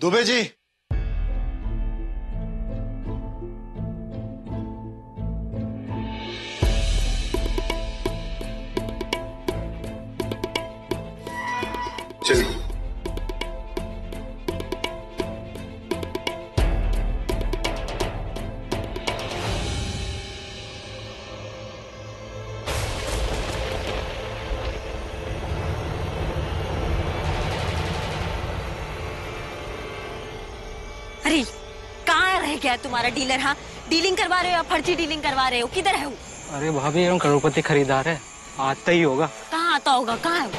दुबे जी गया तुम्हारा डीलर हाँ? डीलिंग करवा रहे हो या फर्जी डीलिंग करवा रहे हो? किधर है वो? अरे भाभी हम करोड़पति खरीदार है। आता ही होगा। कहाँ आता होगा? कहाँ है वो?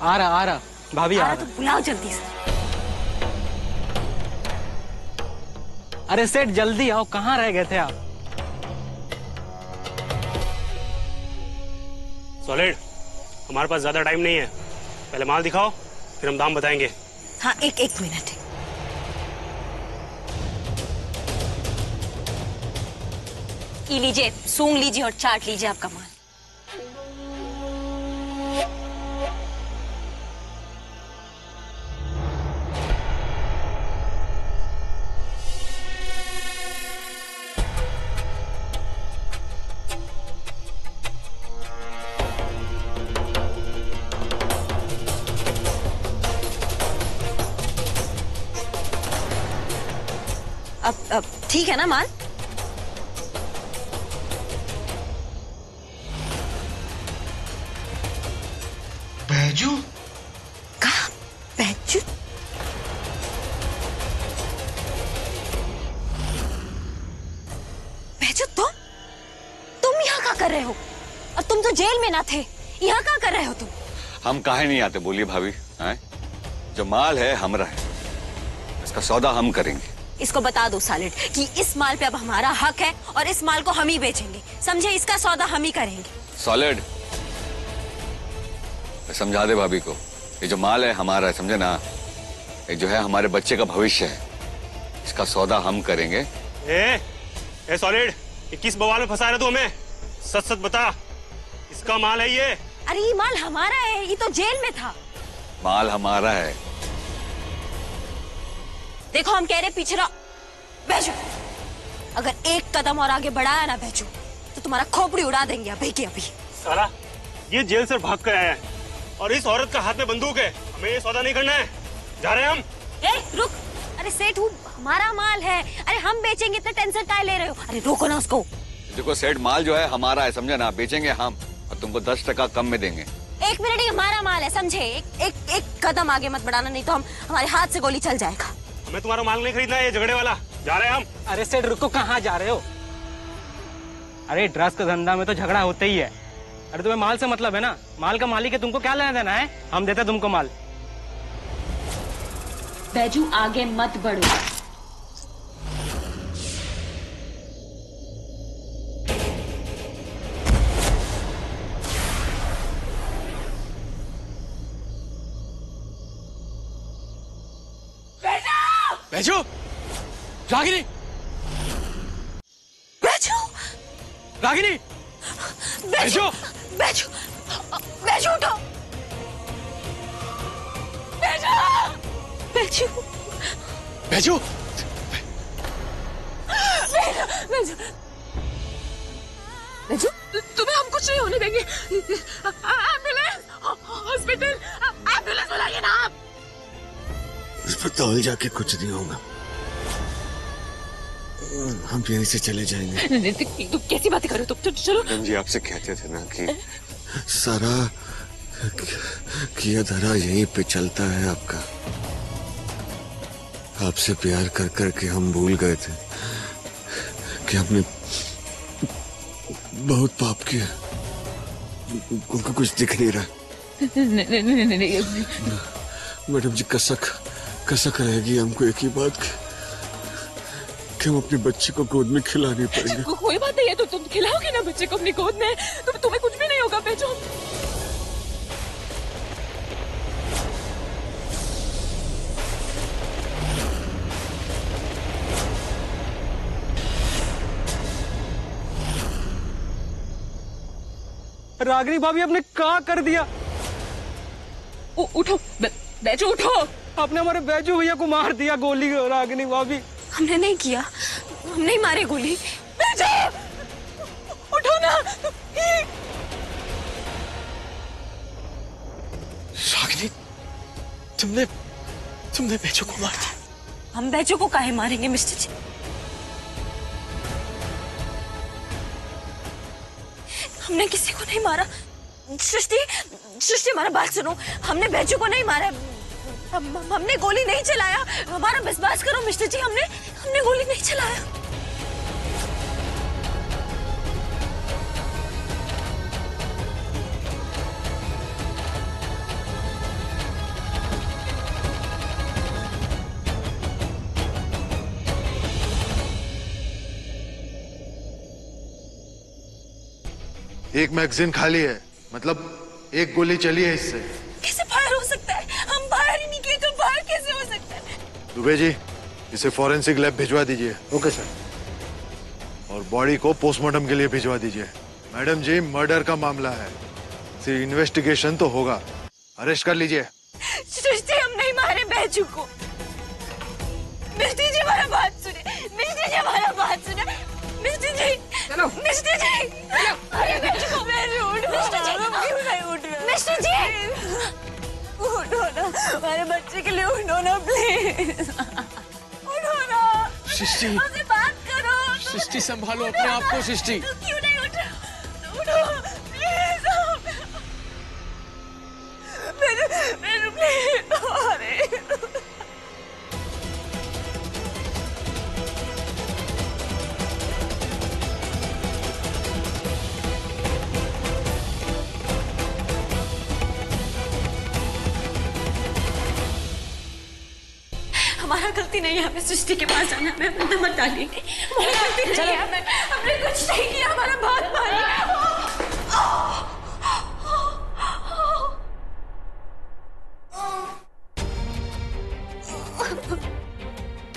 आ रहा आ रहा। भाभी आ आ रहा तो रहा बुलाओ जल्दी से। अरे सेठ जल्दी आओ। कहाँ रह गए थे आप? सॉलिड हमारे पास ज़्यादा टाइम नहीं है। पहले माल दिखाओ फिर हम दाम बताएँगे। हाँ एक एक मिनट। लीजिए सूंघ लीजिए और चाट लीजिए आपका माल ठीक है ना माल? बैजू? कहा? बैजू? बैजू तुम? तुम यहाँ क्या कर रहे हो? और तुम तो जेल में ना थे। यहाँ क्या कर रहे हो तुम? हम काहे नहीं आते बोलिए भाभी हैं? जो माल है हमरा है। इसका सौदा हम करेंगे। इसको बता दो सालिड कि इस माल पे अब हमारा हक है और इस माल को हम ही बेचेंगे। समझे? इसका सौदा हम ही करेंगे। सॉलिड समझा दे भाभी को ये जो माल है हमारा है समझे ना? ये जो है हमारे बच्चे का भविष्य है। इसका सौदा हम करेंगे। ए ए सॉलिड किस बवाल में फंसा रहे तू हमें? सच सच बता इसका माल है ये। अरे ये माल हमारा है ये तो जेल में था। माल हमारा है। देखो हम कह रहे पीछे रहो। बैजो अगर एक कदम और आगे बढ़ाया ना बैजो तो तुम्हारा खोपड़ी उड़ा देंगे अभी के अभी। साला ये जेल से भाग कर आया है। और इस औरत का हाथ में बंदूक है। हमें ये सौदा नहीं करना है। जा रहे हैं हम। ए रुक। अरे सेठ हमारा माल है। अरे हम बेचेंगे इतना टेंशन काय ले रहे हो? अरे रोको ना उसको। देखो सेठ माल जो है हमारा है समझे ना? बेचेंगे हम और तुमको दस टका कम में देंगे। एक मिनट ये हमारा माल है समझे? एक एक एक कदम आगे मत बढ़ाना नहीं तो हम हमारे हाथ से गोली चल जाएगा। हमें तुम्हारा माल नहीं खरीदना है ये झगड़े वाला। जा रहे हैं हम। अरे सेठ रुको कहाँ जा रहे हो? अरे ड्रग्स का धंधा में तो झगड़ा होता ही है। अरे तुम्हें माल से मतलब है ना? माल का मालिक है तुमको क्या लेना देना है? हम देते तुमको माल। बैजू आगे मत बढ़ो। बैजो रागिनी। बैजो रागिनी। बैजो बैजो बैजो उठो। बैजो बैजो बैजो बैजो बैजो तुम्हें हम कुछ नहीं होने देंगे। एंबुलेंस हॉस्पिटल एंबुलेंस बुलाइए ना आप। अस्पताल जाके कुछ नहीं होगा हम यहीं से चले जाएँगे तुम कैसी बातें करो तुम चलो जी आपसे कहते थे ना कि सारा किया धरा यहीं पे चलता है आपका आपसे प्यार कर कर के हम भूल गए थे कि हमने बहुत पाप किया उनको कुछ दिख नहीं रहा मैडम जी कसक कसक रहेगी हमको एक ही बात की हम अपने बच्चे को गोद में खिला नहीं पाएँगे। कोई बात नहीं है तो तुम खिलाओगे ना बच्चे को अपनी गोद में? तुम तुम्हें कुछ भी नहीं होगा बेचो रागिनी भाभी आपने क्या कर दिया? उ- उठो बे- बैजू उठो। आपने हमारे बैजू भैया को मार दिया गोली और रागिनी भाभी हमने नहीं किया। हम नहीं मारे गोली। बैजू! उठो ना। रागिनी तुमने तुमने बेचो को मार दिया। हम बैजू को काहे मारेंगे मिस्टर जी? हमने किसी को नहीं मारा। सृष्टि सृष्टि हमारा बात सुनो। हमने बैजू को नहीं मारा। हम, हम- हमने गोली नहीं चलाया। हमारा विश्वास करो मिस्टर जी हमने हमने गोली नहीं चलाया। एक मैगजीन खाली है मतलब एक गोली चली है इससे कैसे फायर हो सकता है हम बाहर ही नहीं किए तो फायर कैसे हो सकता है दुबे जी इसे फॉरेंसिक लैब भिजवा दीजिए। ओके सर और बॉडी को पोस्टमार्टम के लिए भिजवा दीजिए। मैडम जी मर्डर का मामला है। सिर्फ़ इन्वेस्टिगेशन तो होगा। अरेस्ट कर लीजिए। सृष्टि हम नहीं मारे बैजू को। मिस्टर जी हमारा बात सुने। मिस्टर जी हमारा बात सुने। मिस्टर जी मिस्टर जी अरे बैजू को बैजू उठ मिस्टर जी क्यों नहीं उठ रहे मिस्टर जी। उठो ना हमारे बच्चे के लिए उठो ना प्लीज़ उठो ना सृष्टि बात करो। सृष्टि संभालो अपने आप को सृष्टि हमारा गलती नहीं है हमें सृष्टि के पास जाना हमें अपने मत डालिए। हमारी गलती नहीं है हमें हमने कुछ नहीं किया हमारा बहुत भारी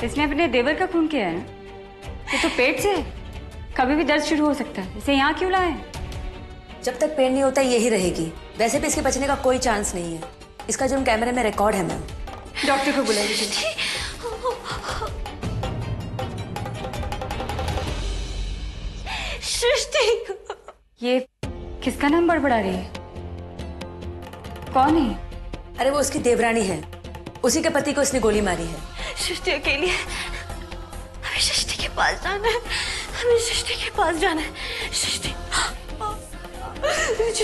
इसने अपने देवर का खून किया है ना? ये तो पेट से कभी भी दर्द शुरू हो सकता है। इसे यहाँ क्यों लाए? जब तक पेन नहीं होता यही रहेगी। वैसे भी इसके बचने का कोई चांस नहीं है। इसका जुर्म कैमरे में रिकॉर्ड है मैम। डॉक्टर को बुलाइए। ये किसका नाम बड़बड़ा रही है कौन है? अरे वो उसकी देवरानी है। उसी के पति को उसने गोली मारी है। सृष्टि अकेली है। हमें सृष्टि के पास जाना है। हमें सृष्टि के पास जाना है। सृष्टि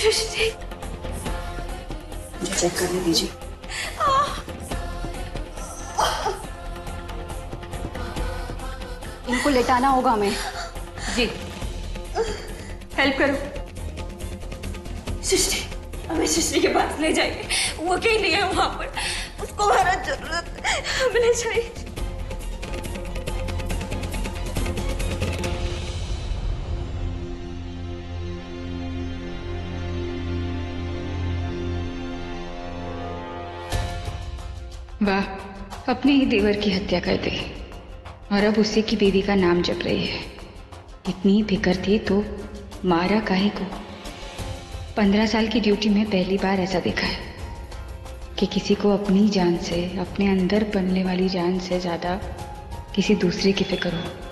सृष्टि। मुझे चेक करने दीजिए। इनको लेटाना होगा हमें। जी। हेल्प करो। सृष्टि, हमें सृष्टि के पास ले जाइए वो अकेली है वहाँ पर। उसको हमारा ज़रूरत हमें ले जाइए वाह, अपने ही देवर की हत्या कर दी। और अब उसी की बीवी का नाम जप रही है। इतनी फ़िक्र थी तो मारा काहे को? पंद्रह साल की ड्यूटी में पहली बार ऐसा देखा है कि किसी को अपनी जान से, अपने अंदर पलने वाली जान से ज़्यादा किसी दूसरे की फ़िक्र हो।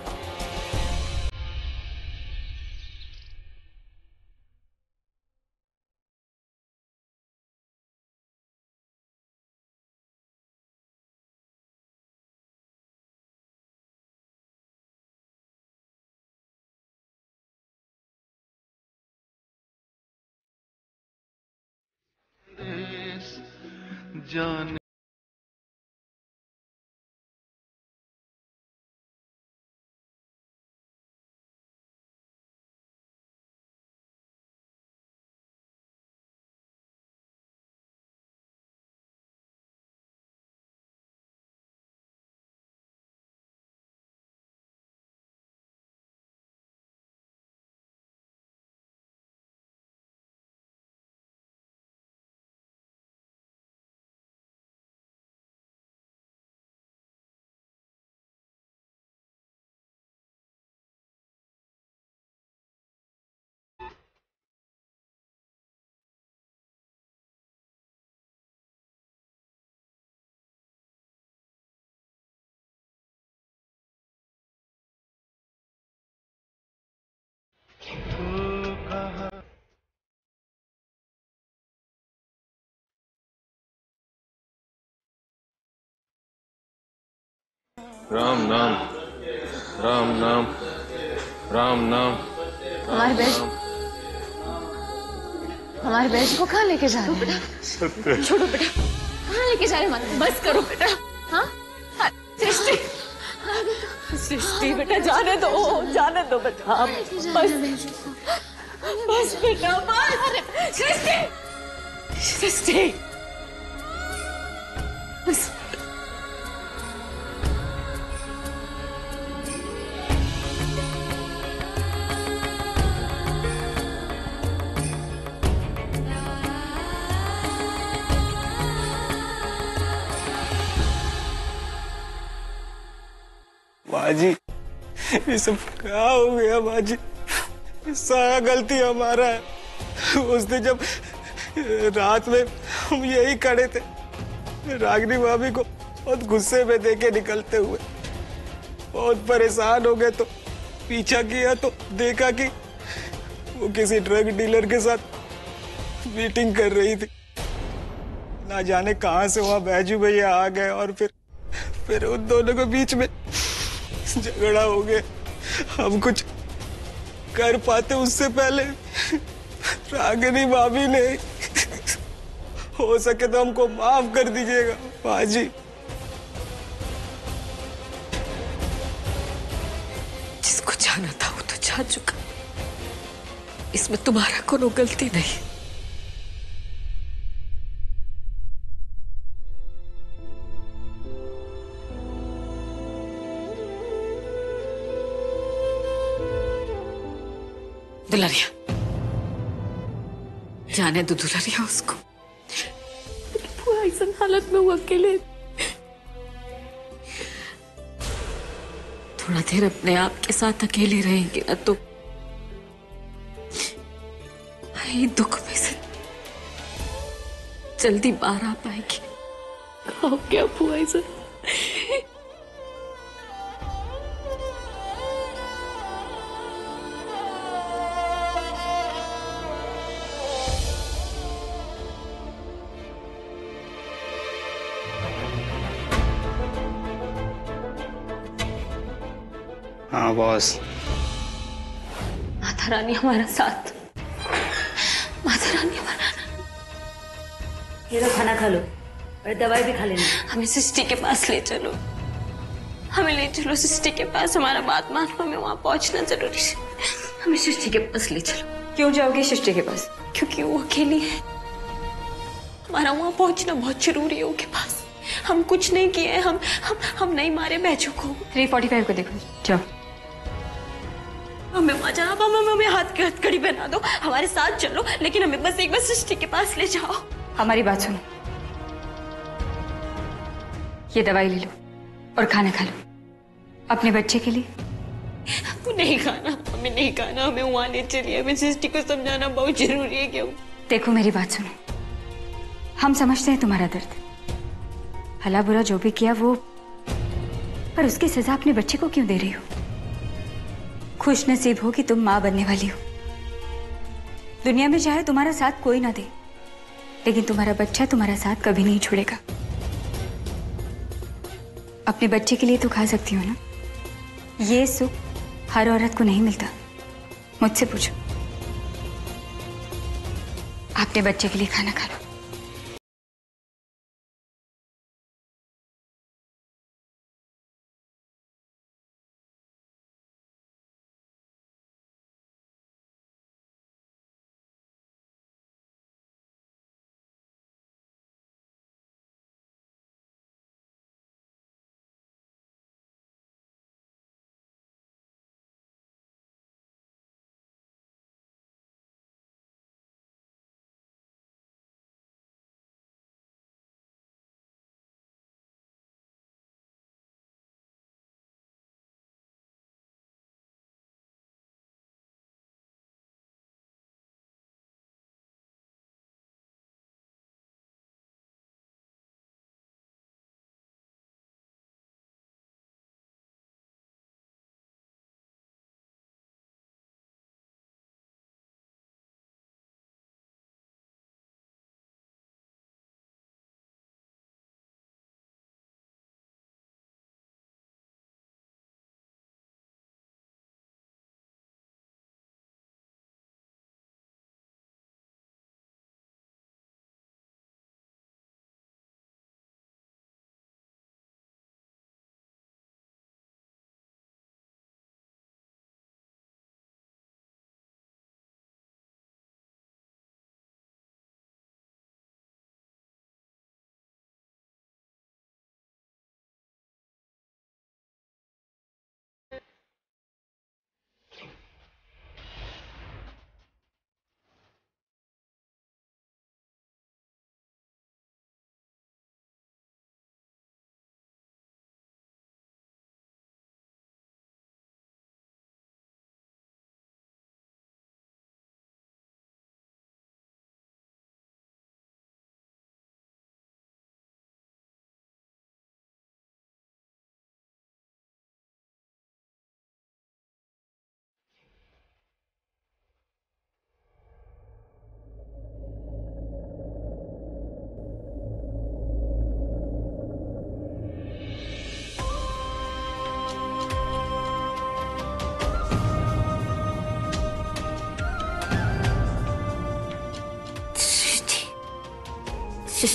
राम नाम राम नाम राम नाम। हमारे बैच हमारे बैच को कहाँ लेके जा रहे हैं? छोड़ो बेटा। कहाँ लेके जा रहे हैं? बस करो बेटा। हाँ? हाँ, सृष्टि। सृष्टि बेटा जाने दो जाने दो बेटा। बस बस बेटा बस। सृष्टि। सृष्टि। बाजी। ये सब क्या हो गया बाजी? सारा गलती हमारा है। उस दिन जब रात में हम यही खड़े थे, रागनी भाभी को बहुत गुस्से में देखे निकलते हुए। बहुत परेशान हो गए तो पीछा किया तो देखा कि वो किसी ड्रग डीलर के साथ मीटिंग कर रही थी। ना जाने कहाँ से वहाँ बैजू भैया आ गए और फिर फिर उन दोनों के बीच में झगड़ा हो गया हम कुछ कर पाते उससे पहले। रागिनी भाभी ने हो सके तो हमको माफ़ कर दीजिएगा, बाजी। जिसको जाना था वो तो जा चुका। इसमें तुम्हारा कोनो गलती नहीं। दुलरिया। जाने दो दुलरिया उसको। वो ऐसा हालत में वो अकेले। थोड़ा देर अपने आप के साथ अकेले रहेंगे ना तो दुख में से जल्दी बाहर आ पाएगी। क्या हुआ ऐसा बॉस माता रानी हमारा साथ। माता रानी हमारा ये लो खाना खा लो और दवाई भी खा लेना। हमें सृष्टि के पास ले चलो। हमें ले चलो सृष्टि के पास हमारा बात मानो हमें वहाँ पहुँचना ज़रूरी है। हमें सृष्टि के पास ले चलो। क्यों जाओगे सृष्टि के पास? क्योंकि वो अकेली है। हमारा वहाँ पहुँचना बहुत ज़रूरी है उनके पास। हम कुछ नहीं किए हम हम हम नहीं मारे बैचों को। थ्री फोर्टी फाइव को देखो। जाओ। हमें वहाँ जाना हम हमें हमें हाथ की हथकड़ी बना दो। हमारे साथ चलो लेकिन हमें बस एक बार सृष्टि के पास ले जाओ। हमारी बात सुनो। ये दवाई ले लो और खाना खा लो। अपने बच्चे के लिए? नहीं खाना हमें नहीं खाना हमें वहाँ ले चलिए। हमें सृष्टि को समझाना बहुत ज़रूरी है क्यों? देखो मेरी बात सुनो। हम समझते हैं तुम्हारा दर्द। भला बुरा जो भी किया वो पर उसकी सजा अपने बच्चे को क्यों दे रही हो? खुश नसीब हो कि तुम माँ बनने वाली हो। दुनिया में चाहे तुम्हारा साथ कोई ना दे, लेकिन तुम्हारा बच्चा तुम्हारा साथ कभी नहीं छोड़ेगा। अपने बच्चे के लिए तो खा सकती हो ना? ये सुख हर औरत को नहीं मिलता। मुझसे पूछो। अपने बच्चे के लिए खाना खा लो।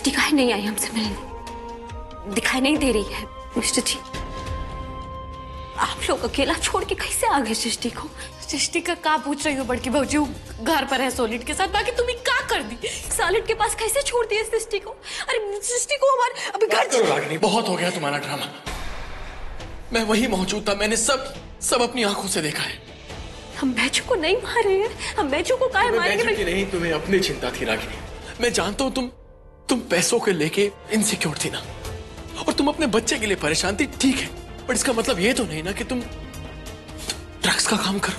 सृष्टि काहे नहीं आई हमसे मिलने। दिखाई नहीं दे रही है मिस्टर जी। आप लोग अकेला छोड़ के कैसे आ गए सृष्टि को? सृष्टि का का पूछ रही हो बड़की भाजी? घर पर है सोलिड के साथ। बाकी तुम्हें का कर दी? सालिड के पास कैसे छोड़ दिए सृष्टि को? अरे सृष्टि को हमारे अभी घर रागिनी बहुत हो गया तुम्हारा ड्रामा। मैं वही मौजूद था मैंने सब सब अपनी आँखों से देखा है। हम बैचू को नहीं मारे हैं। हम बैचू को काहे मारेंगे नहीं तुम्हें अपनी चिंता थी रागिनी। मैं जानता हूँ तुम तुम पैसों के लेके इनसिक्योर थी ना। और तुम अपने बच्चे के लिए परेशान थी, ठीक है। पर इसका मतलब ये तो नहीं ना कि तुम ड्रग्स का काम करो।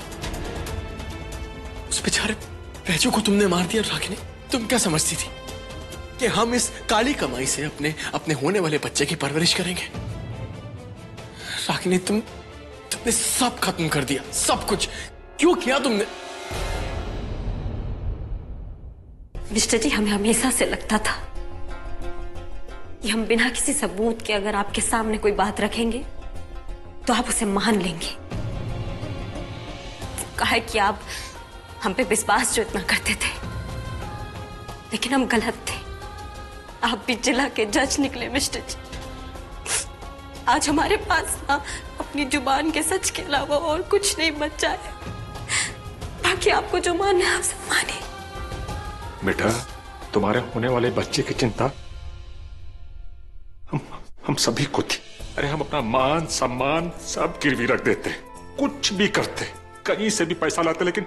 उस बेचारे बैजू को तुमने मार दिया राखी ने। तुम क्या समझती थी कि हम इस काली कमाई से अपने अपने होने वाले बच्चे की परवरिश करेंगे? राखी ने तुम, तुमने सब खत्म कर दिया, सब कुछ। क्यों किया तुमने? मिस्टर जी, हमें हमेशा से लगता था कि हम बिना किसी सबूत के अगर आपके सामने कोई बात रखेंगे तो आप उसे मान लेंगे। कहा कि आप हम पे विश्वास जो इतना करते थे, लेकिन हम गलत थे। आप भी जिला के जज निकले, मिस्टर जी। आज हमारे पास ना अपनी ज़ुबान के सच के अलावा और कुछ नहीं बचा है। बाकी आपको जो मानना है, आप सब माने। बेटा तुम्हारे होने वाले बच्चे की चिंता हम सभी को थी। अरे हम अपना मान सम्मान सब गिरवी रख देते कुछ भी करते कहीं से भी पैसा लाते लेकिन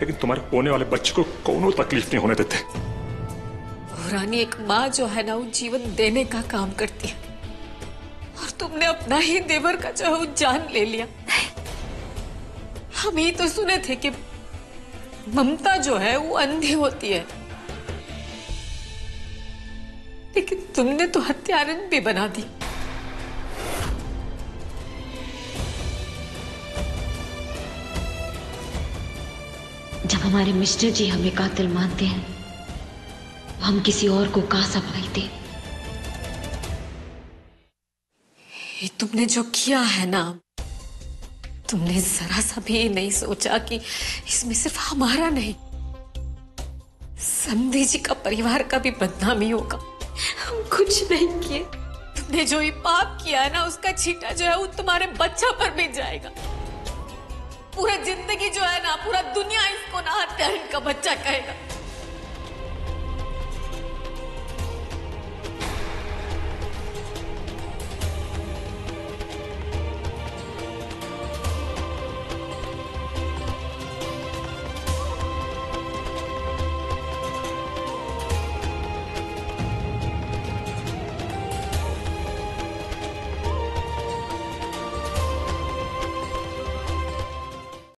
लेकिन तुम्हारे होने वाले बच्चे को कोनो तकलीफ़ नहीं होने देते? रानी एक माँ जो है ना वो जीवन देने का काम करती है। और तुमने अपना ही देवर का जो है वो जान ले लिया। हम ही तो सुने थे कि ममता जो है वो अंधी होती है। लेकिन तुमने तो हत्यारन भी बना दी। जब हमारे मिस्टर जी हमें कातिल मानते हैं तो हम किसी और को कहा ये तुमने जो किया है ना तुमने जरा सा भी नहीं सोचा कि इसमें सिर्फ़ हमारा नहीं समधी जी का परिवार का भी बदनामी होगा। हम कुछ नहीं किए। तुमने जो ये पाप किया है ना, उसका छीटा जो है वो तुम्हारे बच्चा पर भी जाएगा। पूरा ज़िंदगी जो है ना, पूरा दुनिया इसको ना हत्या का बच्चा कहेगा।